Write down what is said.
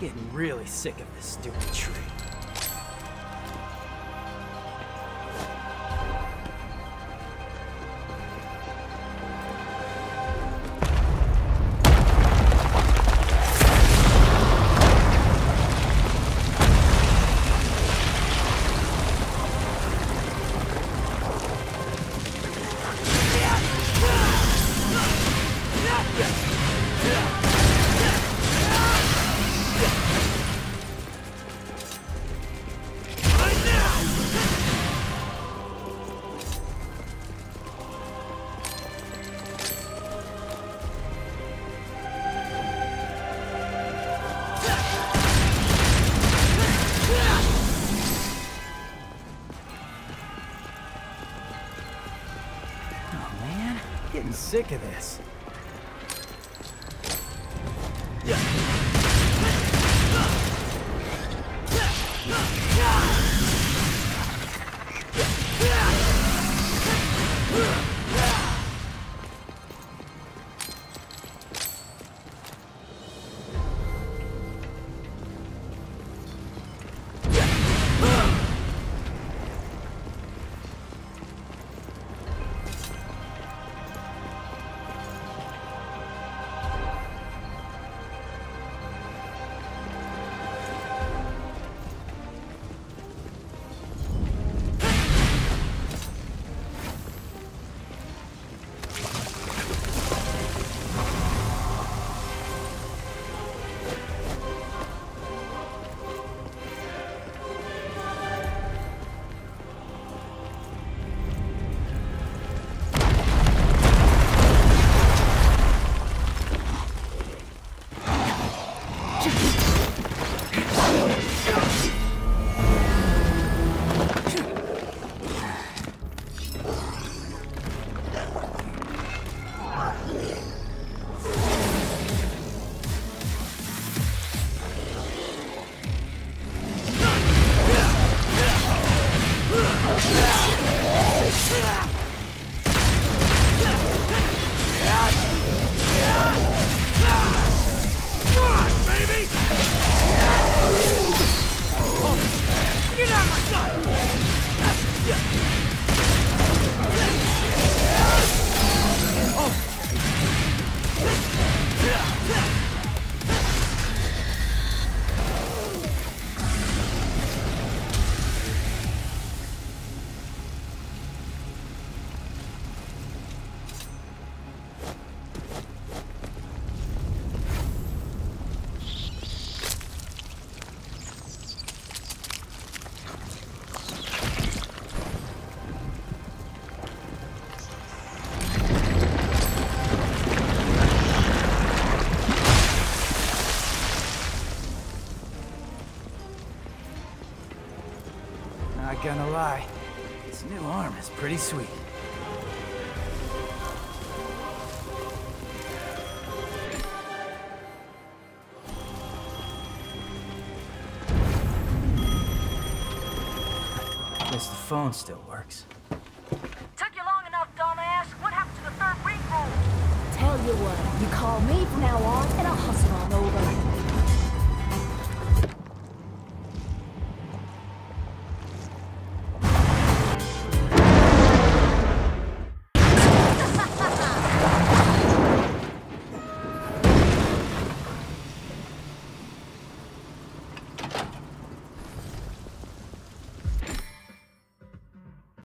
Getting really sick of this stupid tree. Getting sick of this. Yeah. Not gonna lie, this new arm is pretty sweet. Guess the phone still works. Took you long enough, dumbass. What happened to the third ring roll? Tell you what, you call me from now on, and I'll hustle on over.